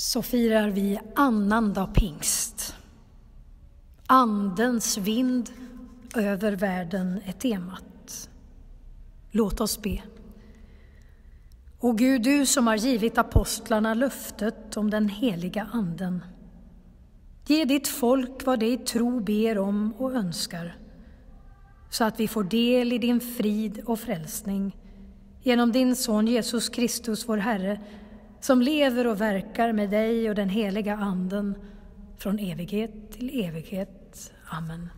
så firar vi annandag pingst. Andens vind över världen är temat. Låt oss be. O Gud, du som har givit apostlarna löftet om den heliga Anden. Ge ditt folk vad det i tro ber om och önskar, så att vi får del i din frid och frälsning genom din Son Jesus Kristus, vår Herre, som lever och verkar med dig och den heliga Anden från evighet till evighet. Amen.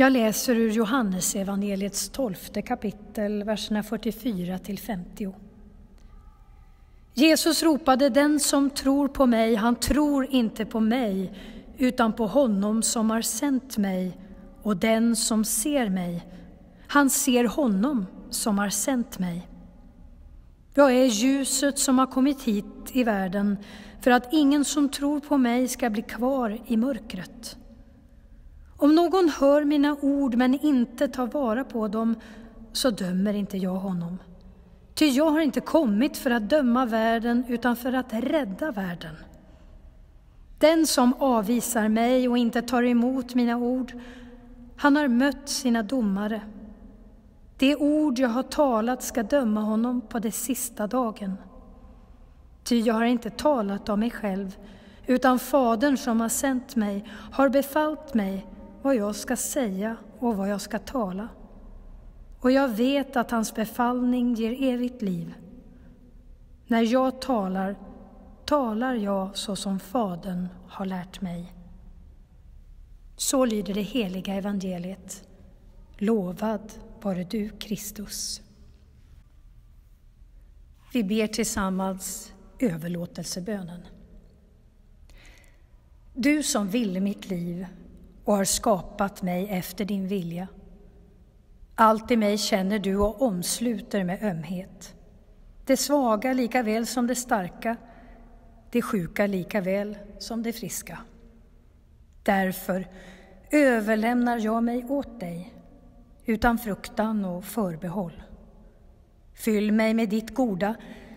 Jag läser ur Johannesevangeliets tolfte kapitel, verserna 44 till 50. Jesus ropade, den som tror på mig, han tror inte på mig, utan på honom som har sänt mig. Och den som ser mig, han ser honom som har sänt mig. Jag är ljuset som har kommit hit i världen för att ingen som tror på mig ska bli kvar i mörkret. Om någon hör mina ord men inte tar vara på dem så dömer inte jag honom. Ty jag har inte kommit för att döma världen utan för att rädda världen. Den som avvisar mig och inte tar emot mina ord, han har mött sina domare. Det ord jag har talat ska döma honom på den sista dagen. Ty jag har inte talat av mig själv, utan Fadern som har sänt mig har befallt mig vad jag ska säga och vad jag ska tala. Och jag vet att hans befallning ger evigt liv. När jag talar, talar jag så som Fadern har lärt mig. Så lyder det heliga evangeliet. Lovad vare du, Kristus. Vi ber tillsammans överlåtelsebönen. Du som ville mitt liv och har skapat mig efter din vilja. Allt i mig känner du och omsluter med ömhet. Det svaga lika väl som det starka, det sjuka lika väl som det friska. Därför överlämnar jag mig åt dig utan fruktan och förbehåll. Fyll mig med ditt goda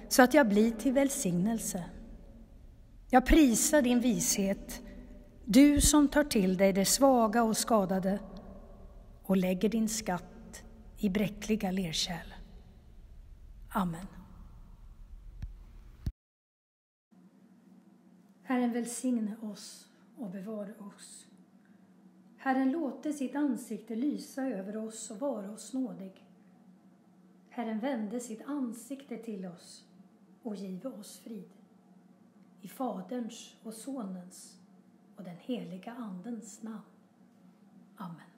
så att jag blir till välsignelse. Jag prisar din vishet, du som tar till dig det svaga och skadade och lägger din skatt i bräckliga lerkärl. Amen. Herren välsigne oss och bevara oss. Herren låte sitt ansikte lysa över oss och vara oss nådig. Herren vände sitt ansikte till oss och give oss frid. I Faderns och Sonens och den heliga Andens namn. Amen.